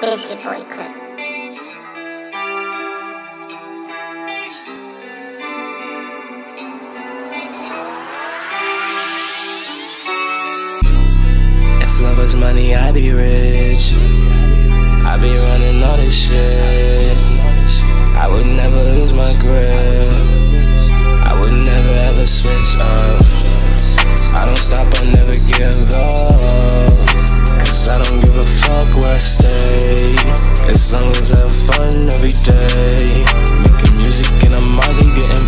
Biscuit Boy was money, I be rich. I be running all this shit. I would never lose my grip. I would never ever switch up. have fun every day. Making music and I'm already getting